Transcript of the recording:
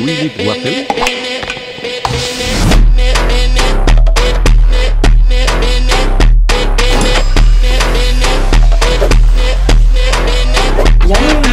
Music Water Yeah.